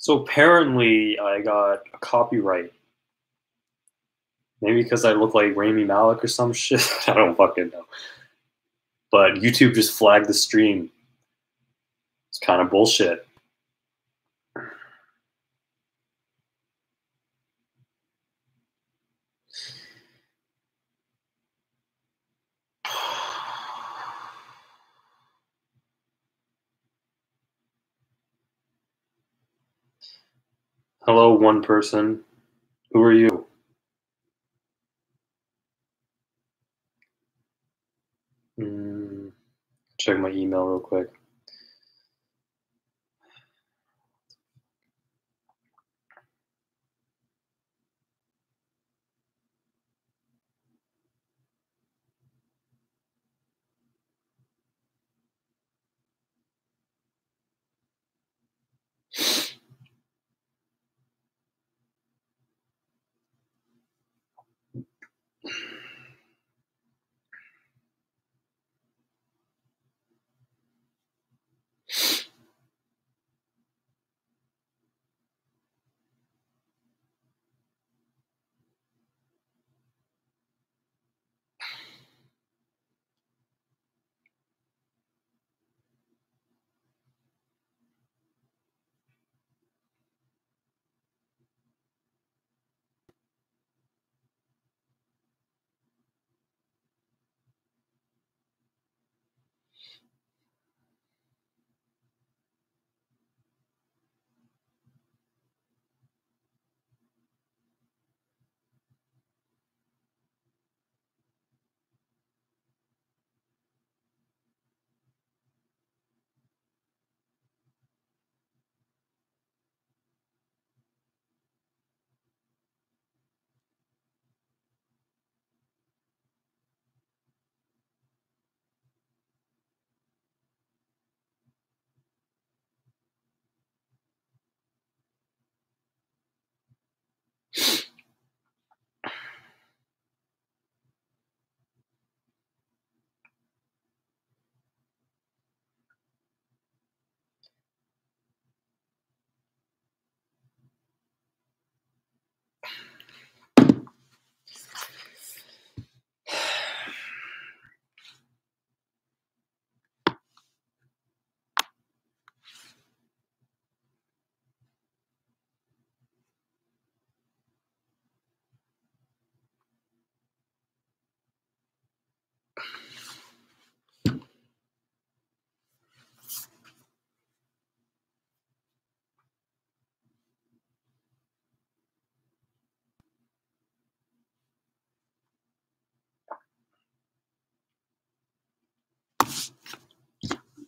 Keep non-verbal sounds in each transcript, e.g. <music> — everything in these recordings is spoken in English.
So apparently, I got a copyright. Maybe because I look like Rami Malek or some <laughs> shit. I don't fucking know. But YouTube just flagged the stream. It's kind of bullshit. Hello, one person. Who are you? Mm, check my email real quick.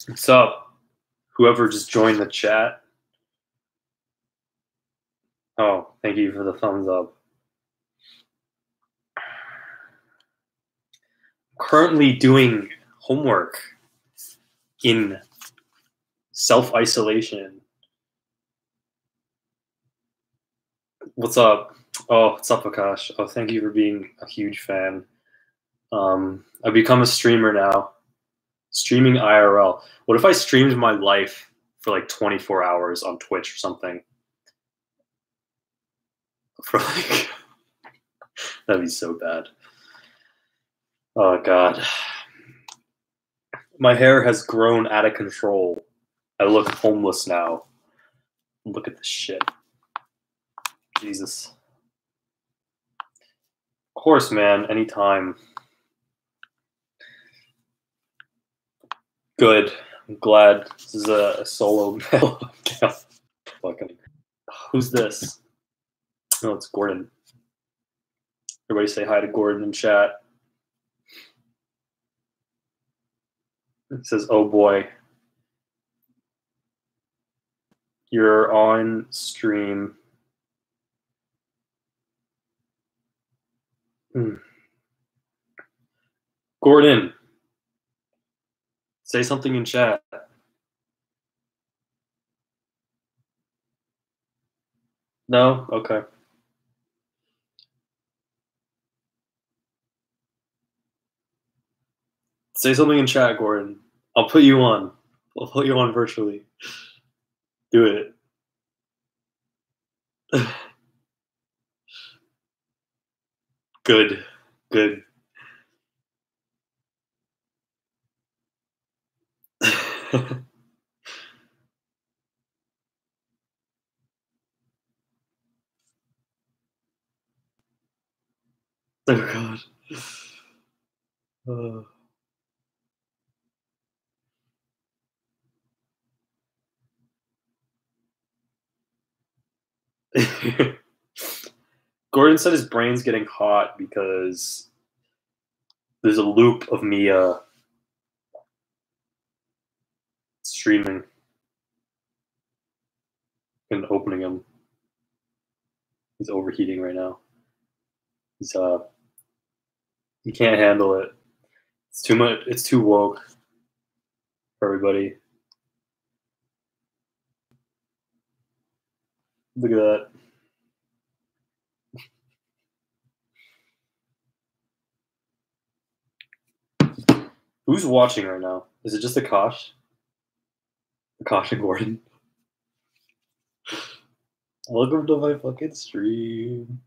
What's up? Whoever just joined the chat. Oh, thank you for the thumbs up. Currently doing homework in self isolation. What's up? Oh, what's up, Akash? Oh, thank you for being a huge fan. Um, I've become a streamer now streaming IRL. What if I streamed my life for like 24 hours on Twitch or something? <laughs> For like, <laughs> that'd be so bad. Oh God. My hair has grown out of control. I look homeless now. Look at this shit. Jesus. Of course, man, anytime. Good. I'm glad this is a, a solo <laughs> Fucking. Who's this? No, it's Gordon. Everybody say hi to Gordon in chat. It says, oh boy. You're on stream. Hmm. Gordon, Say something in chat. No? Okay. Say something in chat, Gordon. I'll put you on. I'll put you on virtually. Do it. <laughs> Good. Good. oh god. Uh. <laughs> Gordon said his brain's getting hot because there's a loop of me uh, streaming and opening him. He's overheating right now. He's uh he can't handle it. It's too much it's too woke for everybody. Look at that. Who's watching right now? Is it just Akash? And Gordon? Welcome to my fucking stream.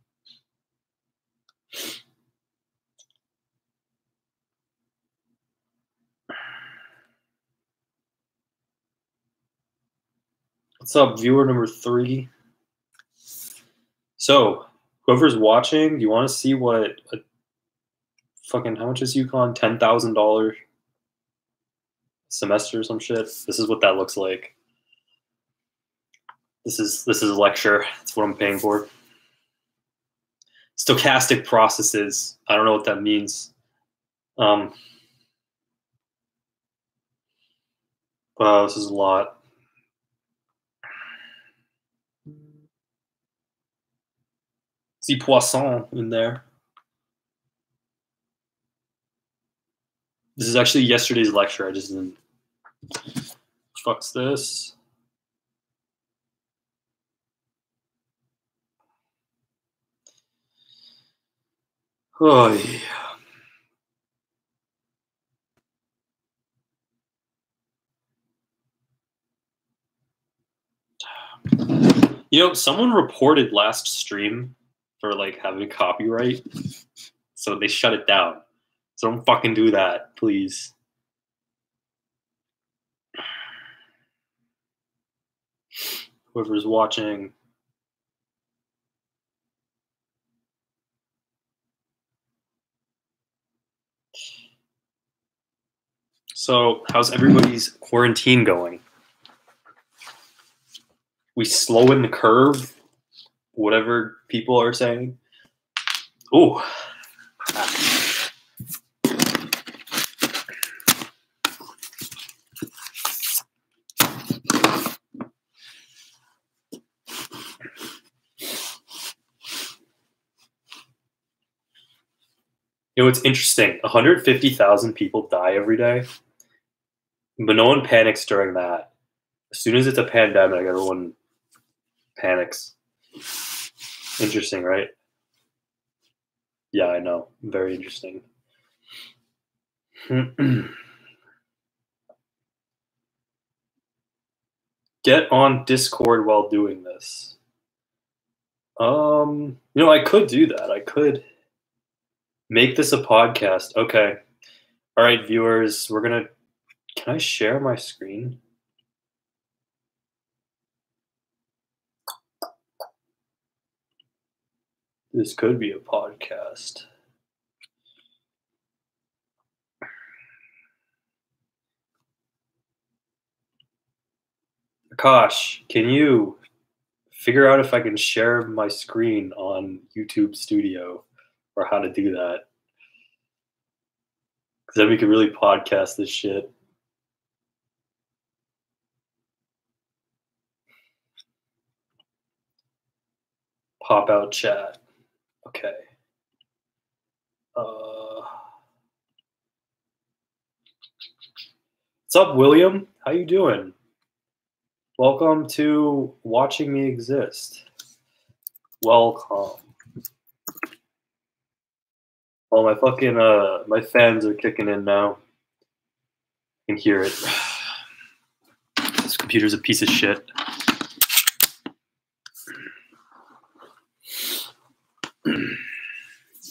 What's up, viewer number three? So, whoever's watching, do you want to see what a fucking how much is UConn? Ten thousand dollars semester or some shit. This is what that looks like. This is this is a lecture. That's what I'm paying for. Stochastic processes. I don't know what that means. Um, wow, this is a lot. See poisson in there. This is actually yesterday's lecture. I just didn't. Fuck's this. Oh yeah. You know, someone reported last stream for like having copyright, so they shut it down. So don't fucking do that, please. Whoever's watching. So, how's everybody's quarantine going? We slow in the curve, whatever people are saying. Oh, You know, it's interesting. 150,000 people die every day, but no one panics during that. As soon as it's a pandemic, everyone panics. Interesting, right? Yeah, I know. Very interesting. <clears throat> Get on Discord while doing this. Um, you know, I could do that. I could Make this a podcast. Okay. All right, viewers, we're going to. Can I share my screen? This could be a podcast. Akash, can you figure out if I can share my screen on YouTube Studio? Or how to do that. Because then we could really podcast this shit. Pop out chat. Okay. Uh, what's up, William? How you doing? Welcome to Watching Me Exist. Welcome. Oh, my fucking uh, my fans are kicking in now. I can hear it. <sighs> This computer's a piece of shit. <clears throat>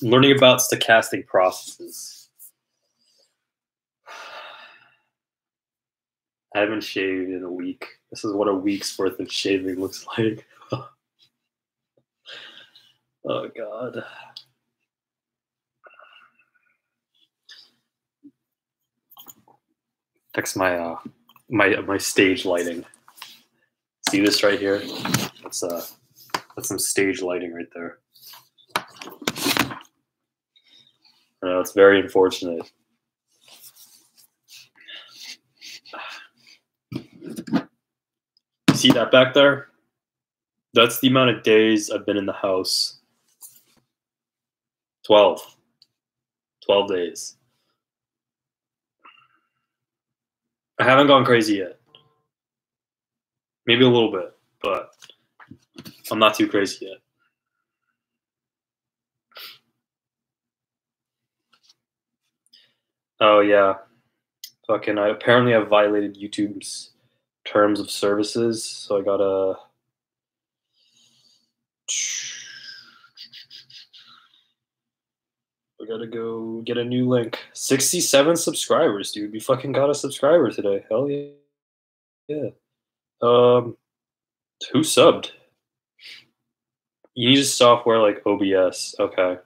Learning about stochastic processes. I haven't shaved in a week. This is what a week's worth of shaving looks <laughs> like. oh god. Fix my uh my my stage lighting. See this right here? That's uh that's some stage lighting right there. I know it's very unfortunate. See that back there? That's the amount of days I've been in the house. 12. 12 days. I haven't gone crazy yet. Maybe a little bit, but I'm not too crazy yet. Oh yeah. Fucking I apparently I've violated YouTube's terms of services, so I gotta I gotta go get a new link. 67 subscribers, dude. We fucking got a subscriber today. Hell yeah. Yeah. Um who subbed? You need a software like OBS. Okay.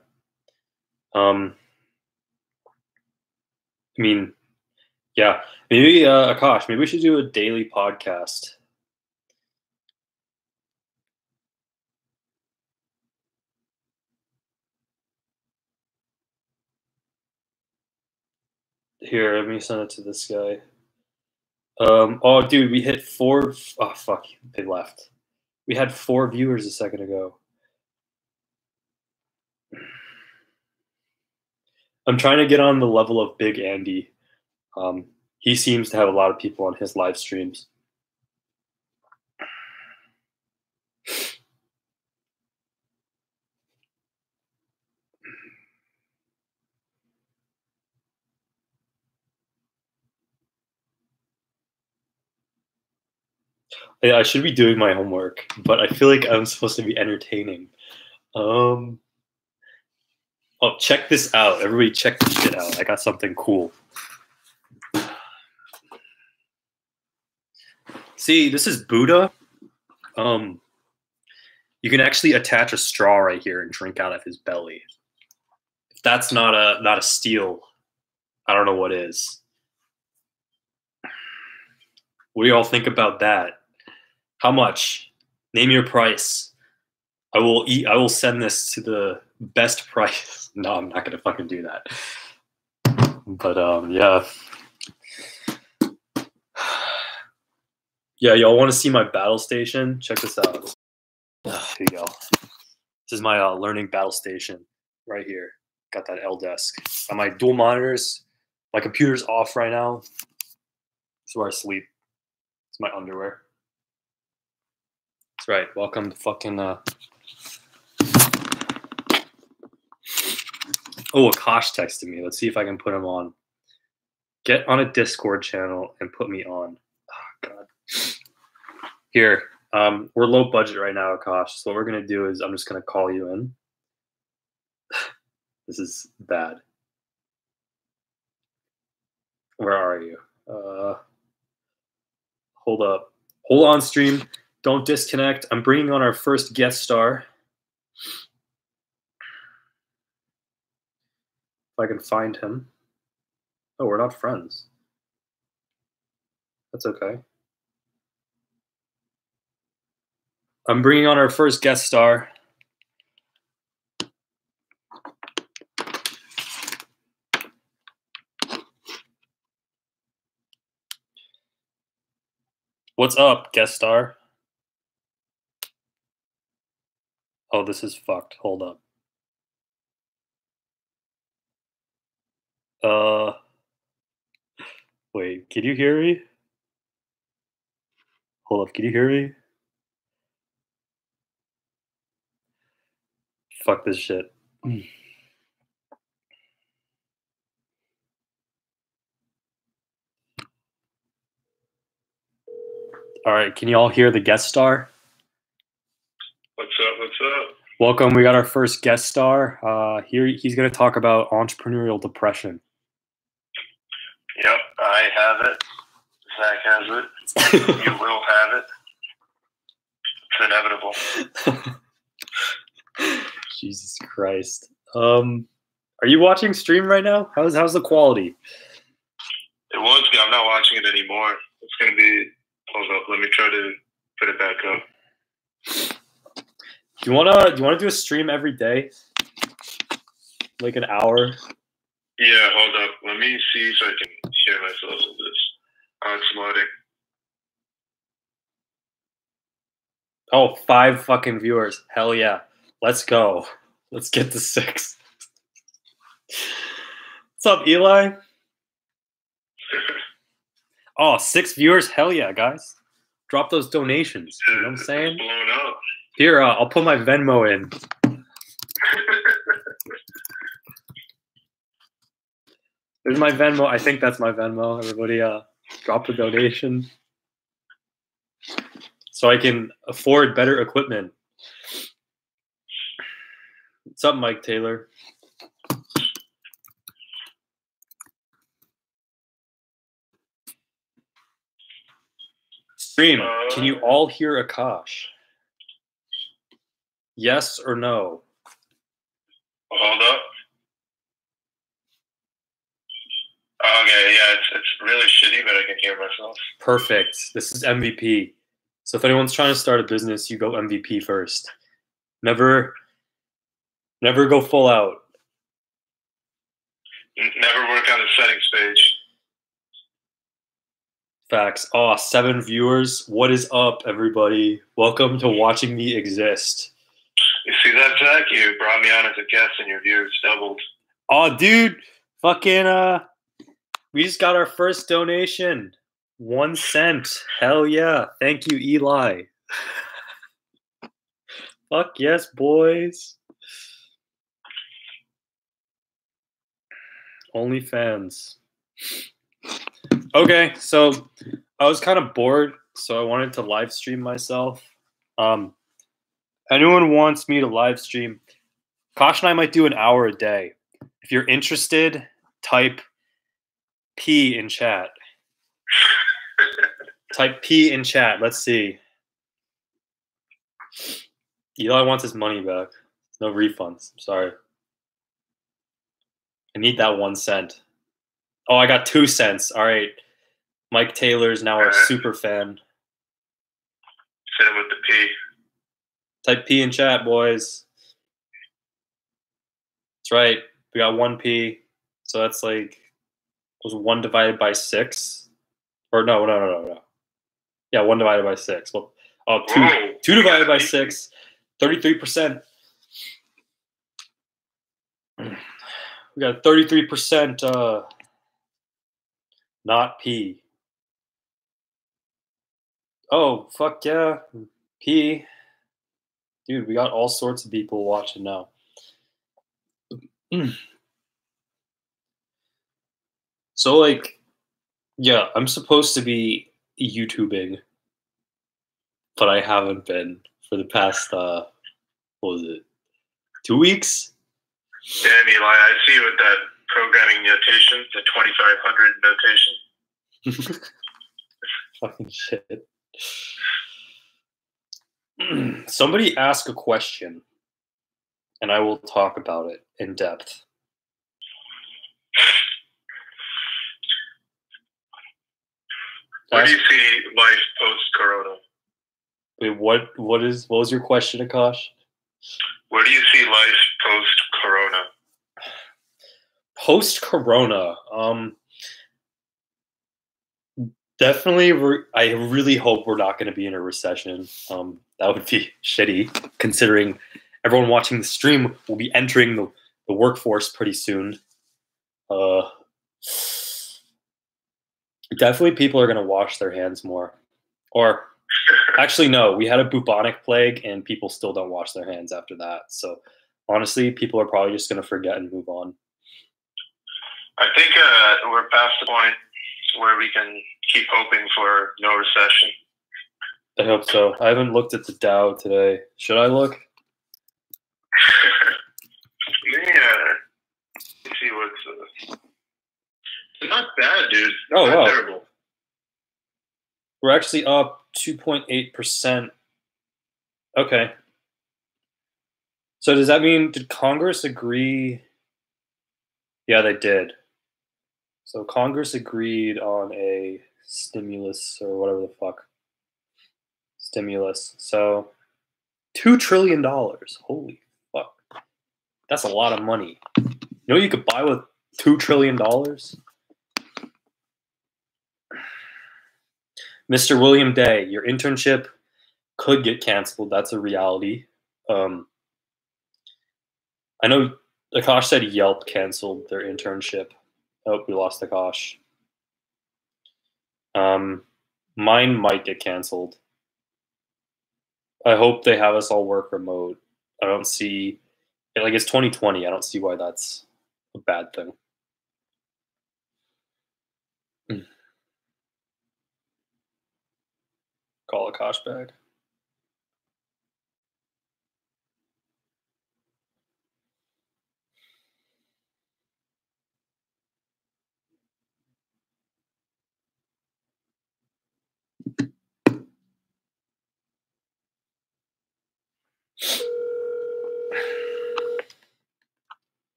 Um I mean, yeah, maybe uh, Akash, maybe we should do a daily podcast. Here, let me send it to this guy. Um, oh, dude, we hit four. Oh, fuck, they left. We had four viewers a second ago. I'm trying to get on the level of Big Andy. Um, he seems to have a lot of people on his live streams. Yeah, I should be doing my homework, but I feel like I'm supposed to be entertaining. Um, oh, check this out! Everybody, check this shit out! I got something cool. See, this is Buddha. Um, you can actually attach a straw right here and drink out of his belly. If that's not a not a steal, I don't know what is. What do you all think about that? How much? Name your price. I will eat. I will send this to the best price. <laughs> no, I'm not gonna fucking do that. But um, yeah. <sighs> Yeah, y'all want to see my battle station? Check this out. here you go. This is my uh, learning battle station right here. Got that L desk. Got my dual monitors. My computer's off right now. This is where I sleep. It's my underwear. Right. Welcome to fucking. Uh... Oh, Akash texted me. Let's see if I can put him on. Get on a Discord channel and put me on. Oh, God. Here, um, we're low budget right now, Akash. So what we're gonna do is I'm just gonna call you in. <sighs> this is bad. Where are you? Uh, hold up. Hold on, stream. Don't disconnect. I'm bringing on our first guest star. If I can find him. Oh, we're not friends. That's okay. I'm bringing on our first guest star. What's up, guest star? Oh, this is fucked. Hold up. Uh, wait, can you hear me? Hold up, can you hear me? Fuck this shit. All right, can you all hear the guest star? What's up? What's up? Welcome. We got our first guest star. Uh, here he's going to talk about entrepreneurial depression. Yep, I have it. Zach has it. <laughs> you will have it. It's inevitable. Jesus Christ. Um, are you watching stream right now? How's how's the quality? It was good. I'm not watching it anymore. It's gonna be. Hold up. Let me try to put it back up. Do you wanna do you wanna do a stream every day? Like an hour? Yeah, hold up. Let me see if I can share myself in this. Oh, it's loading. Oh, five fucking viewers. Hell yeah. Let's go. Let's get to six. What's up, Eli? <laughs> Oh, six viewers. Hell yeah, guys. Drop those donations. You know what I'm saying? Blown up. Here, uh, I'll put my Venmo in. There's my Venmo. I think that's my Venmo. Everybody, uh, drop the donation so I can afford better equipment. What's up, Mike Taylor? Stream, can you all hear Akash? Yes or no? Hold up. Okay, yeah, it's, it's really shitty, but I can hear myself. Perfect. This is MVP. So if anyone's trying to start a business, you go MVP first. Never, never go full out. Never work on the settings page. Facts. Oh, seven viewers. What is up, everybody? Welcome to watching me exist. You see that, Zach? You brought me on as a guest, and your views doubled. Oh, dude, fucking uh, we just got our first donation. One cent. Hell yeah. Thank you, Eli. <laughs> Fuck yes, boys. OnlyFans. Okay, so I was kind of bored, so I wanted to live stream myself. Um, anyone wants me to live stream? Kosh and I might do an hour a day. If you're interested, type P in chat. Type P in chat. Let's see. Eli wants his money back. No refunds. Sorry. I need that one cent. Oh, I got two cents. All right. Mike Taylor's now our super fan. Hit him with the P. Type P in chat, boys. That's right. We got one P. So that's like was one divided by six. Or no, no, no, no, no. Yeah, one divided by six. Well, oh, two, two divided by six. Thirty-three percent. We got thirty-three percent. Uh, not P. Oh fuck yeah, P. Dude, we got all sorts of people watching now. So like, yeah, I'm supposed to be YouTubing, but I haven't been for the past uh, what was it, two weeks? Damn, Eli, I see you with that programming notation, the 2500 notation. <laughs> Fucking shit. <clears throat> Somebody ask a question, and I will talk about it in depth. Where do you see life post Corona? wait, what? What is? What was your question, Akash? Where do you see life post Corona? post corona um definitely i really hope we're not going to be in a recession. Um that would be <laughs> shitty considering everyone watching the stream will be entering the, the workforce pretty soon. Uh definitely people are going to wash their hands more. Or actually no we had a bubonic plague and people still don't wash their hands after that. So honestly people are probably just going to forget and move on. I think uh, we're past the point where we can keep hoping for no recession. I hope so. I haven't looked at the Dow today. Should I look? <laughs> yeah. Uh, see what's uh, not bad, dude. Oh not wow. Terrible. We're actually up two point eight percent. Okay. So does that mean did Congress agree? Yeah, they did. So Congress agreed on a stimulus or whatever the fuck. Stimulus. So 2 trillion dollars. Holy fuck. That's a lot of money. You know you could buy with 2 trillion dollars? Mr. William Day, your internship could get canceled. That's a reality. Um, I know Akash said Yelp canceled their internship. Oh, we lost Akash. Um, mine might get canceled. I hope they have us all work remote. I don't see, it like, it's 2020. I don't see why that's a bad thing. Call Akash back.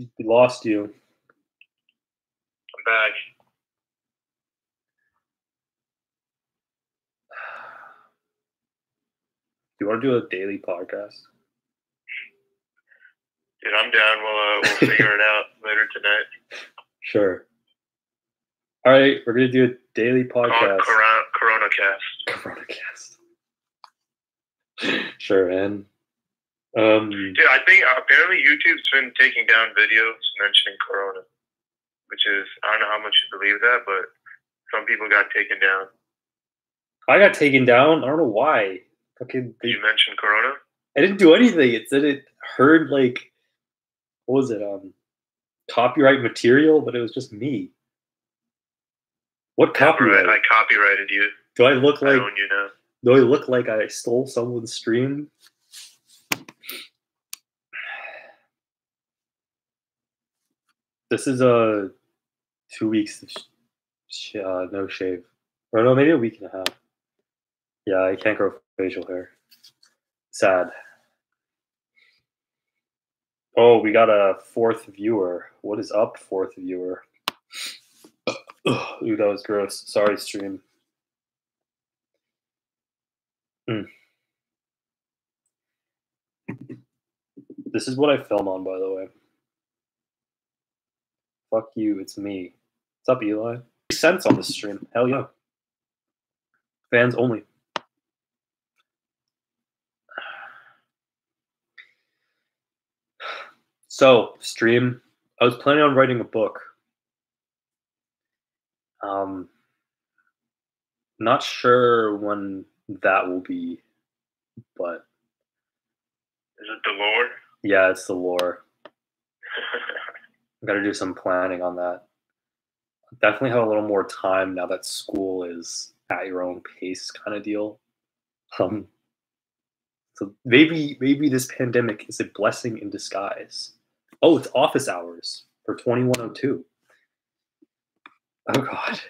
We lost you. I'm back. Do you want to do a daily podcast? Dude, I'm down. We'll, uh, we'll <laughs> figure it out later tonight. Sure. All right, we're gonna do a daily podcast. Corona, Corona Cast. Corona cast. <laughs> sure, and um, Dude, I think apparently YouTube's been taking down videos mentioning Corona, which is, I don't know how much you believe that, but some people got taken down. I got taken down. I don't know why. Fucking, they, You mentioned Corona? I didn't do anything. It said it heard like, what was it? Um, copyright material, but it was just me. What copyright? I copyrighted you. Do I look I like? own you now. Do I look like I stole someone's stream? This is a two weeks of sh- uh, no shave, or no, maybe a week and a half. Yeah, I can't grow facial hair. Sad. Oh, we got a fourth viewer. What is up, fourth viewer? Ooh, that was gross. Sorry, stream. This is what I film on, by the way. Fuck you, it's me. What's up, Eli? Cents on this stream. Hell yeah. Fans only. <sighs> So, stream. I was planning on writing a book. Um, not sure when that will be, but Is it the lore? yeah, it's the lore. <laughs> I got to do some planning on that. Definitely have a little more time now that school is at your own pace, kind of deal. Um, so maybe maybe this pandemic is a blessing in disguise. Oh, it's office hours for twenty one oh two. Oh God,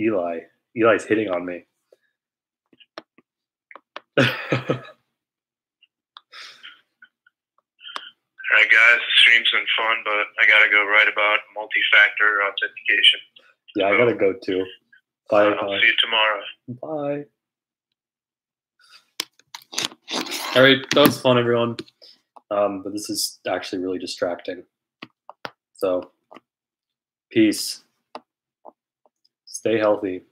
Eli, Eli's hitting on me. <laughs> All right, guys, the stream's fun, but I gotta go write about multi-factor authentication. yeah, I gotta go too. Bye. I'll bye. see you tomorrow. Bye. All right, that was fun, everyone. Um, but this is actually really distracting. So, peace. Stay healthy.